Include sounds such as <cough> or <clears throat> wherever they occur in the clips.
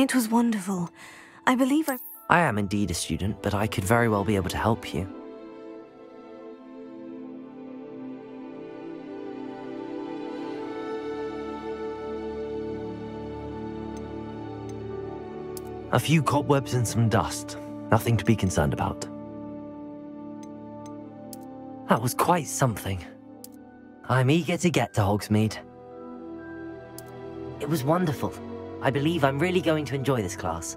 It was wonderful. I believe I... I am indeed a student, but I could very well be able to help you. A few cobwebs and some dust. Nothing to be concerned about. That was quite something. I'm eager to get to Hogsmeade. It was wonderful. I believe I'm really going to enjoy this class.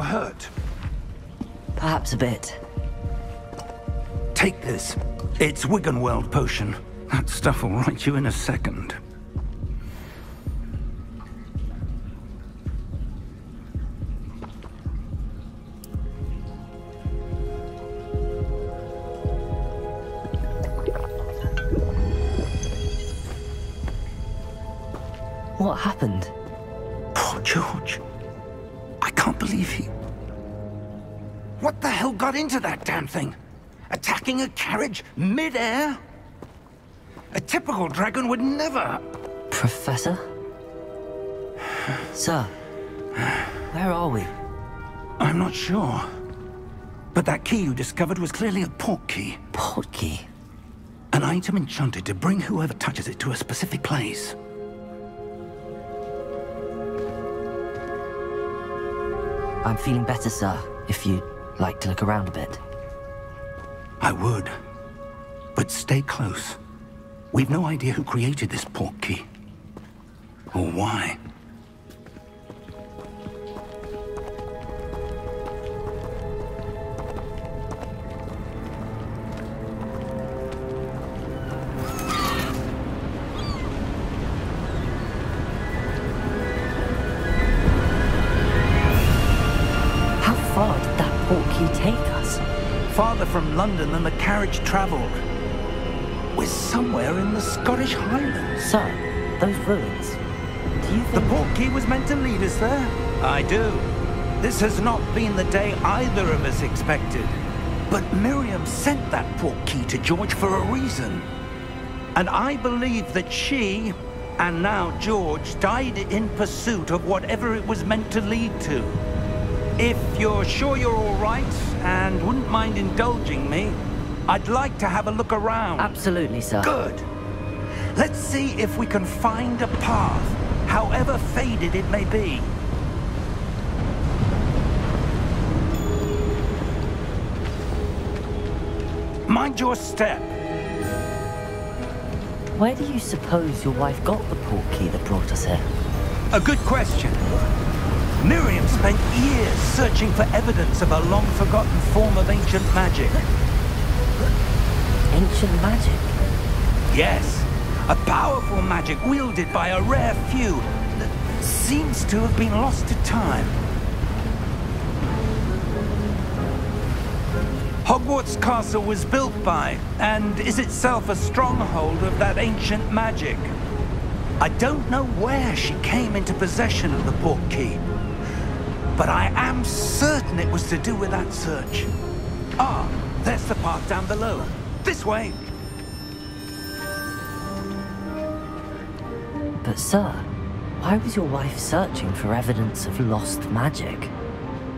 You're hurt. Perhaps a bit. Take this. It's Wiggenweld potion. That stuff will right you in a second. What happened? Poor George. I can't believe he... What the hell got into that damn thing? Attacking a carriage mid-air? A typical dragon would never... Professor? Sir, where are we? I'm not sure. But that key you discovered was clearly a port key. Port key? An item enchanted to bring whoever touches it to a specific place. I'm feeling better, sir, if you'd like to look around a bit. I would. But stay close. We've no idea who created this port key. Or why. From London than the carriage travelled. We're somewhere in the Scottish Highlands. Sir, those ruins. Do you think... The port key was meant to lead us there? I do. This has not been the day either of us expected. But Miriam sent that port key to George for a reason. And I believe that she, and now George, died in pursuit of whatever it was meant to lead to. If you're sure you're all right and wouldn't mind indulging me, I'd like to have a look around. Absolutely, sir. Good. Let's see if we can find a path, however faded it may be. Mind your step. Where do you suppose your wife got the portkey that brought us here? A good question. Miriam spent years searching for evidence of a long-forgotten form of ancient magic. Ancient magic? Yes, a powerful magic wielded by a rare few that seems to have been lost to time. Hogwarts Castle was built by, and is itself a stronghold of that ancient magic. I don't know where she came into possession of the portkey, but I am certain it was to do with that search. Ah, there's the path down below. This way. But sir, why was your wife searching for evidence of lost magic?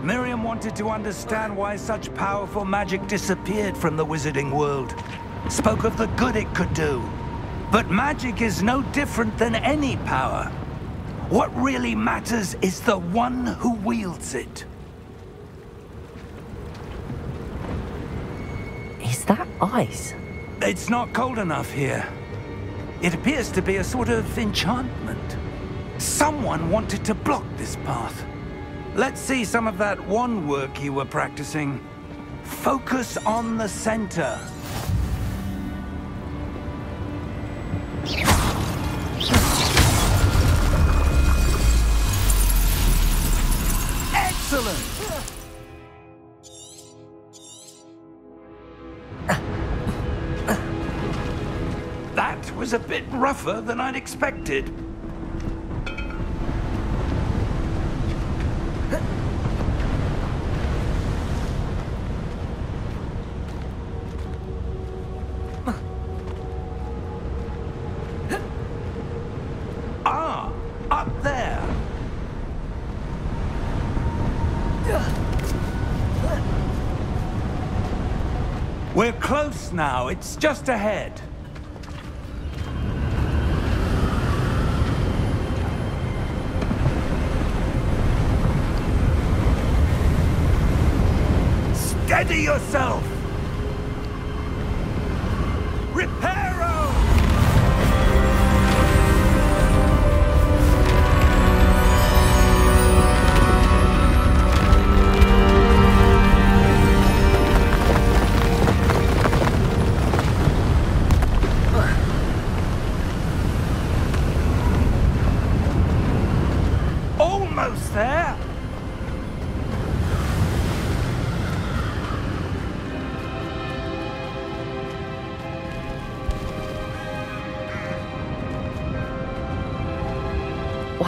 Miriam wanted to understand why such powerful magic disappeared from the wizarding world. Spoke of the good it could do. But magic is no different than any power. What really matters is the one who wields it. Is that ice? It's not cold enough here. It appears to be a sort of enchantment. Someone wanted to block this path. Let's see some of that one work you were practicing. Focus on the center. Excellent! That was a bit rougher than I'd expected. It's just ahead. Steady yourself!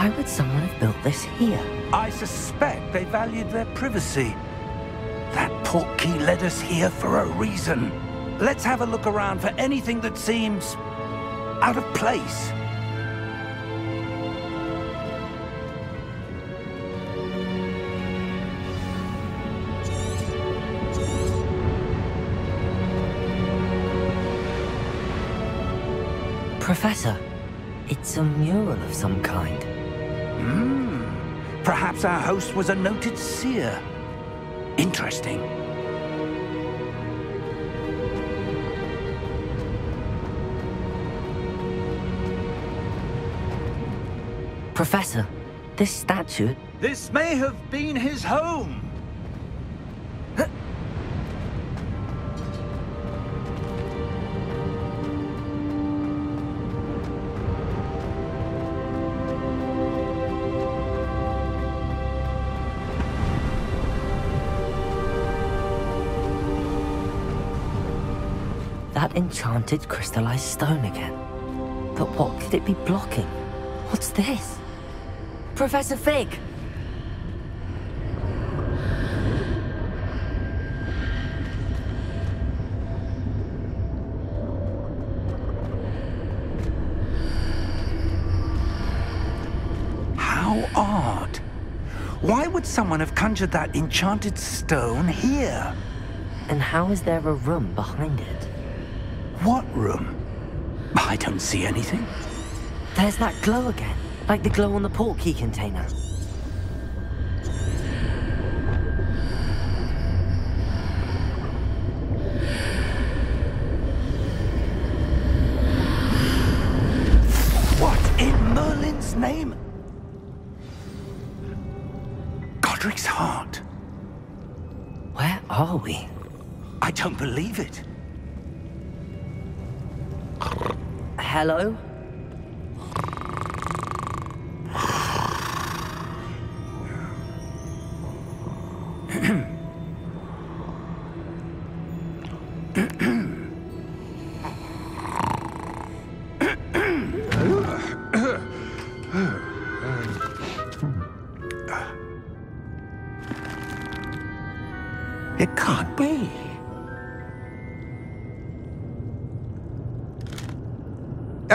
Why would someone have built this here? I suspect they valued their privacy. That portkey led us here for a reason. Let's have a look around for anything that seems out of place. Professor, it's a mural of some kind. Hmm. Perhaps our host was a noted seer. Interesting. Professor, this statue, This may have been his home. That enchanted crystallized stone again. But what could it be blocking? What's this? Professor Fig! How odd. Why would someone have conjured that enchanted stone here? And how is there a room behind it? What room? I don't see anything. There's that glow again, like the glow on the portkey container.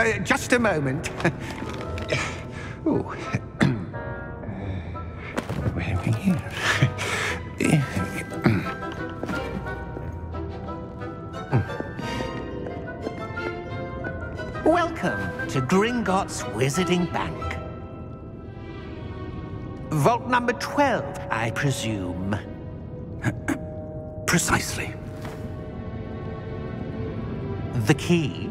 Uh, just a moment. <laughs> Ooh. <clears throat> Where are we here? <laughs> Welcome to Gringotts Wizarding Bank. Vault number 12, I presume. <clears throat> Precisely. The key?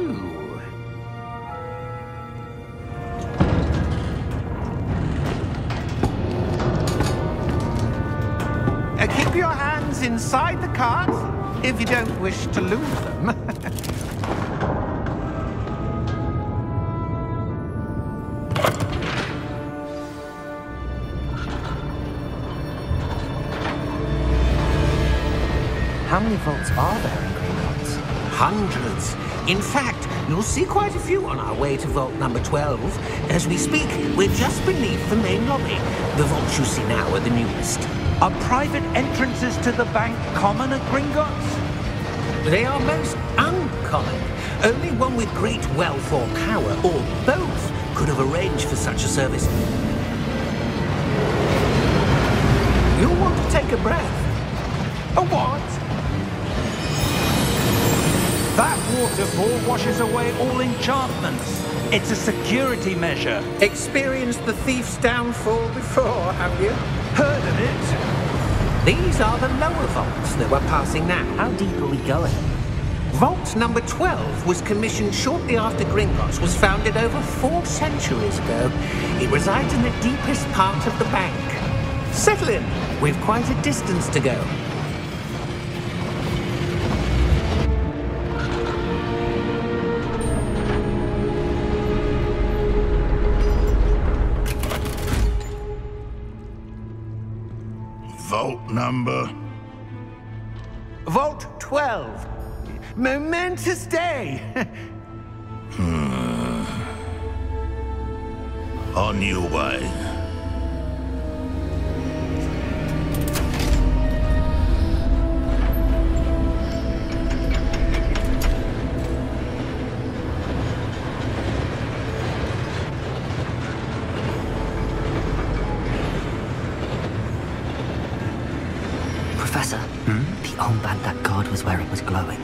Inside the cards if you don't wish to lose them. <laughs> How many vaults are there in Gringotts? Hundreds. In fact, you'll see quite a few on our way to vault number 12. As we speak, we're just beneath the main lobby. The vaults you see now are the newest. Are private entrances to the bank common at Gringotts? They are most uncommon. Only one with great wealth or power, or both, could have arranged for such a service. You'll want to take a breath. A what? That waterfall washes away all enchantments. It's a security measure. Experienced the thief's downfall before, have you? Heard of it? These are the lower vaults that we're passing now. How deep are we going? Vault number 12 was commissioned shortly after Gringotts was founded over four centuries ago. It resides in the deepest part of the bank. Settle in. We've quite a distance to go. Number. Vault 12. Momentous day. Hmm. On your way. Armband that guard was was glowing.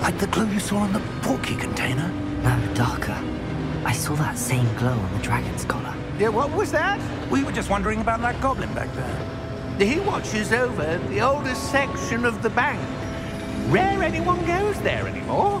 Like the glow you saw on the portkey container? No, darker. I saw that same glow on the dragon's collar. yeah, what was that? We were just wondering about that goblin back there. He watches over the oldest section of the bank. Rare anyone goes there anymore.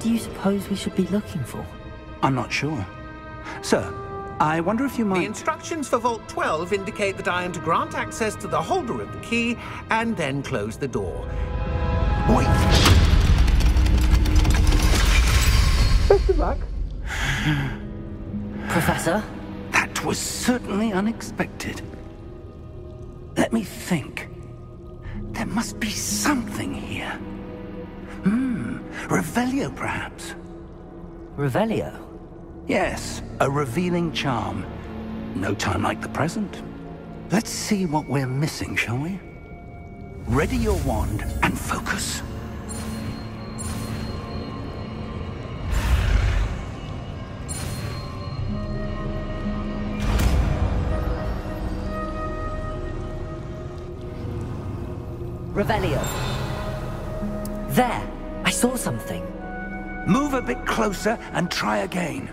What do you suppose we should be looking for? I'm not sure. Sir, I wonder if you might... The instructions for Vault 12 indicate that I am to grant access to the holder of the key and then close the door. Wait! Best of luck. Professor? That was certainly unexpected. Let me think. There must be something here. Revelio, perhaps? Revelio? Yes, a revealing charm. No time like the present. Let's see what we're missing, shall we? Ready your wand and focus. Revelio. There! I saw something. Move a bit closer and try again.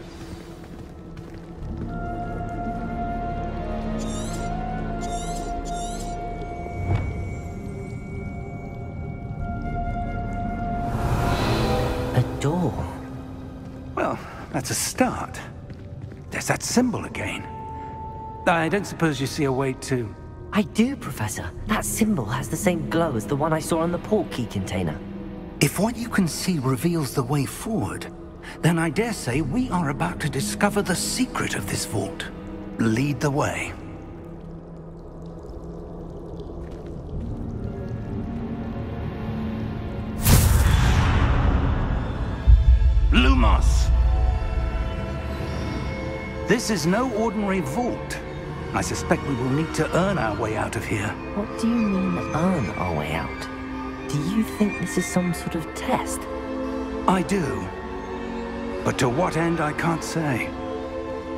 A door. Well, that's a start. There's that symbol again. I don't suppose you see a way to... I do, Professor. That symbol has the same glow as the one I saw on the port key container. If what you can see reveals the way forward, then I dare say we are about to discover the secret of this vault. Lead the way. Lumos! This is no ordinary vault. I suspect we will need to earn our way out of here. What do you mean, earn our way out? Do you think this is some sort of test? I do. But to what end, I can't say.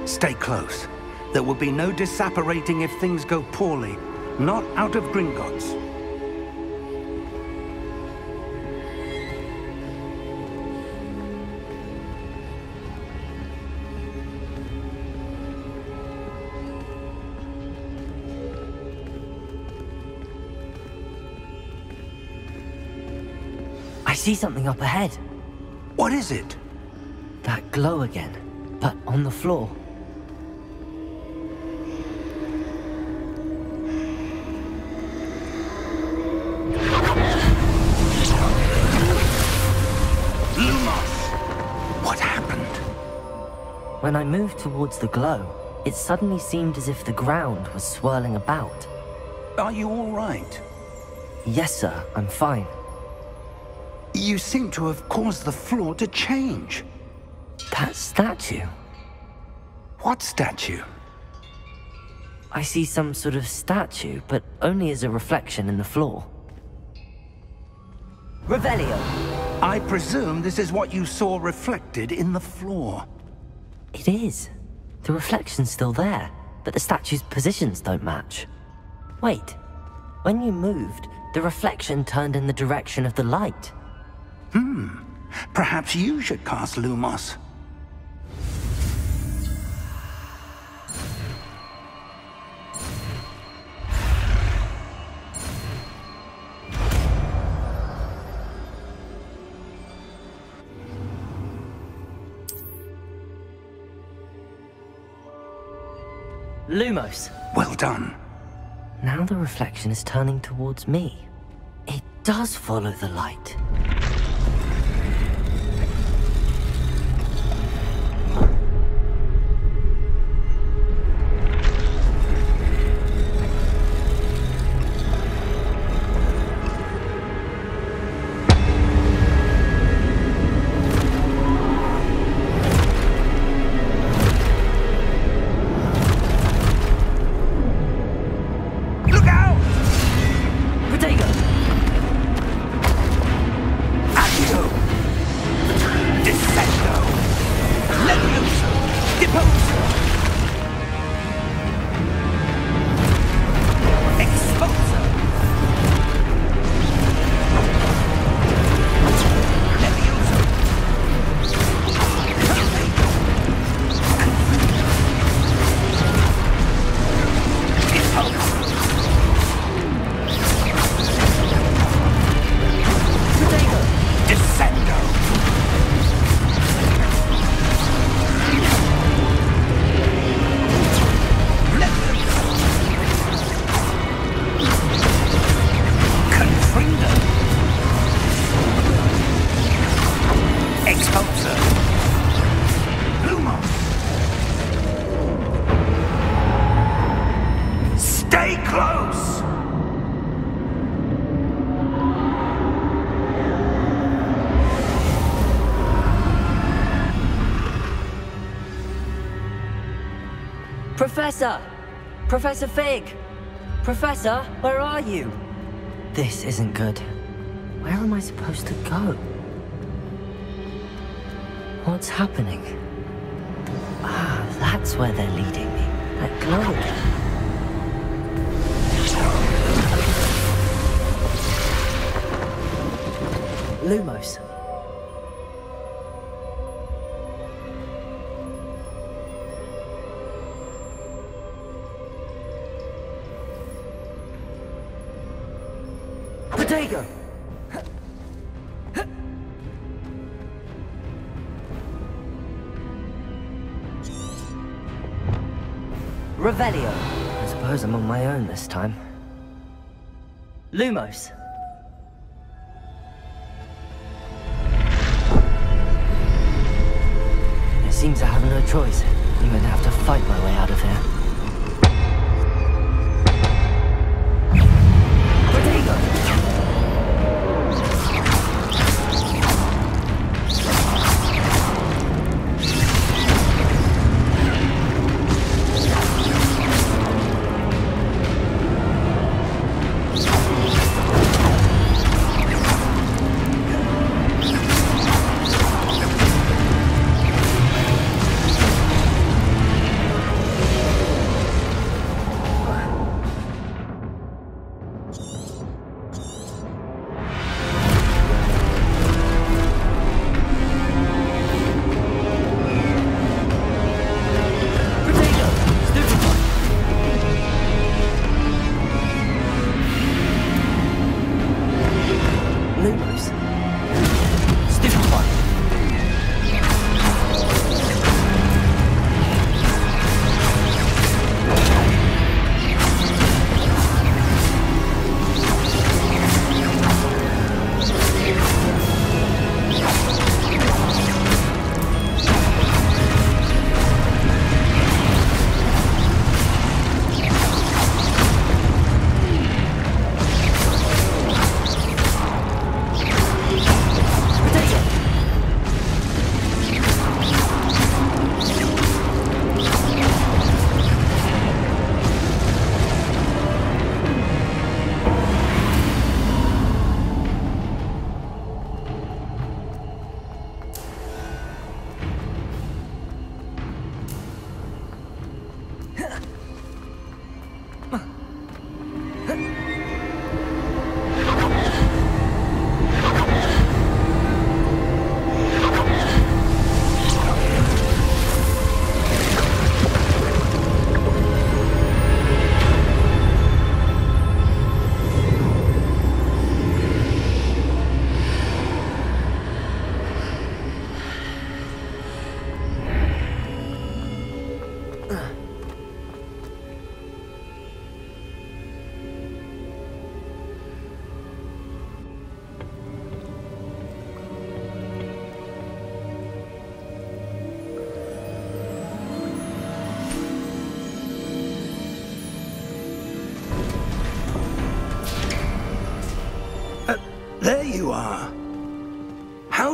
Stay close. There will be no disapparating if things go poorly. Not out of Gringotts. See something up ahead. What is it? That glow again, but on the floor. Lumos! What happened? When I moved towards the glow, it suddenly seemed as if the ground was swirling about. Are you all right? Yes, sir, I'm fine. You seem to have caused the floor to change. That statue. What statue? I see some sort of statue, but only as a reflection in the floor. Revelio! I presume this is what you saw reflected in the floor. It is. The reflection's still there, but the statue's positions don't match. Wait. When you moved, the reflection turned in the direction of the light. Hmm. Perhaps you should cast Lumos. Lumos! Well done. Now the reflection is turning towards me. It does follow the light. Professor Fig! Professor, where are you? This isn't good. Where am I supposed to go? What's happening? Ah, that's where they're leading me. That glow. Lumos. Revelio. I suppose I'm on my own this time. Lumos. It seems I have no choice. I'm to have to fight my way out of here.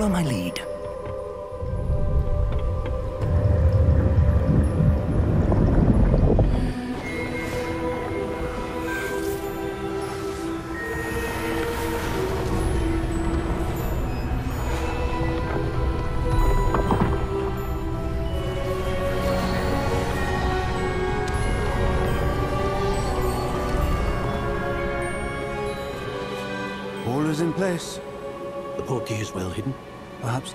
Follow my lead.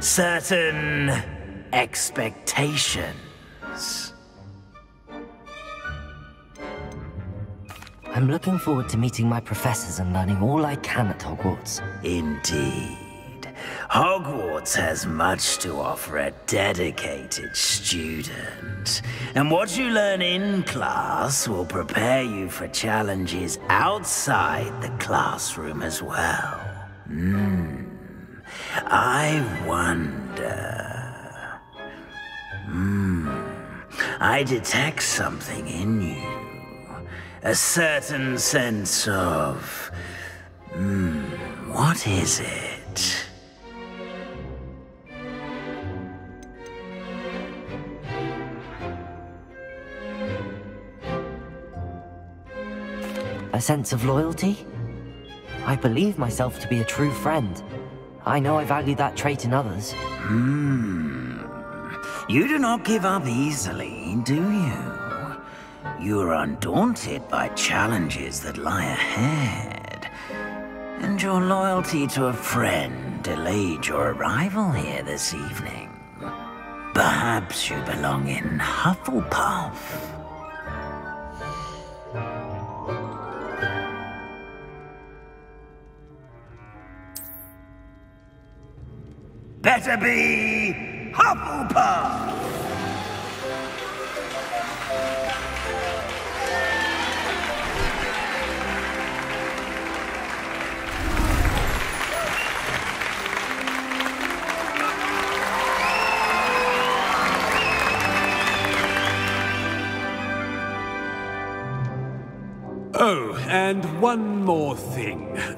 Certain expectations. I'm looking forward to meeting my professors and learning all I can at Hogwarts. Indeed. Hogwarts has much to offer a dedicated student. And what you learn in class will prepare you for challenges outside the classroom as well. Hmm. I wonder. Hmm. I detect something in you. A certain sense of. Hmm. What is it? A sense of loyalty? I believe myself to be a true friend. I know I value that trait in others. Hmm. You do not give up easily, do you? You are undaunted by challenges that lie ahead. And your loyalty to a friend delayed your arrival here this evening. Perhaps you belong in Hufflepuff. Better be Hufflepuff! Oh, and one more thing.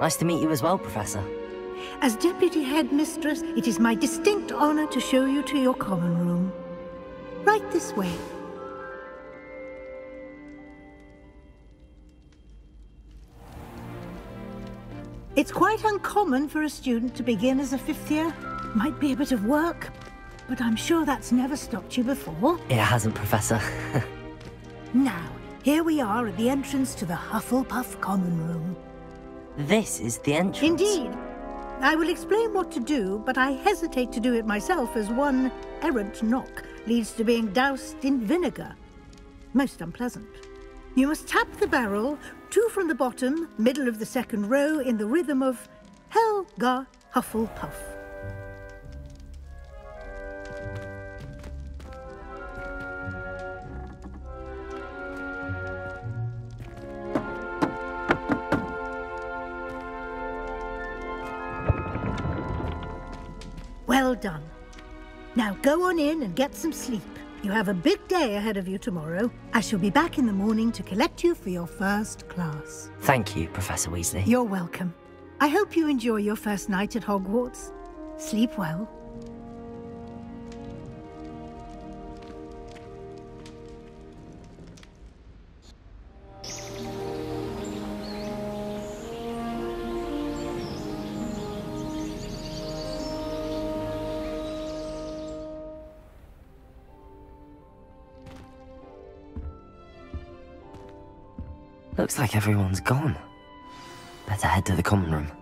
Nice to meet you as well, Professor. As Deputy Headmistress, it is my distinct honor to show you to your common room. Right this way. It's quite uncommon for a student to begin as a fifth year. Might be a bit of work, but I'm sure that's never stopped you before. It hasn't, Professor. <laughs> now, here we are at the entrance to the Hufflepuff Common Room. This is the entrance? Indeed. I will explain what to do, but I hesitate to do it myself as one errant knock leads to being doused in vinegar. Most unpleasant. You must tap the barrel, two from the bottom, middle of the second row, in the rhythm of Helga Hufflepuff. Well done. Now go on in and get some sleep. You have a big day ahead of you tomorrow. I shall be back in the morning to collect you for your first class. Thank you, Professor Weasley. You're welcome. I hope you enjoy your first night at Hogwarts. Sleep well. Like everyone's gone. Better head to the common room.